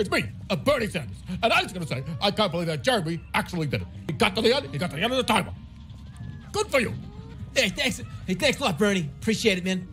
It's me, uh, Bernie Sanders. And I was going to say, I can't believe that Jeremy actually did it. He got to the end, he got to the end of the timer. Good for you. Hey, thanks. Hey, thanks a lot, Bernie. Appreciate it, man.